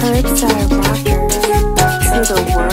Calypso rockers to the world.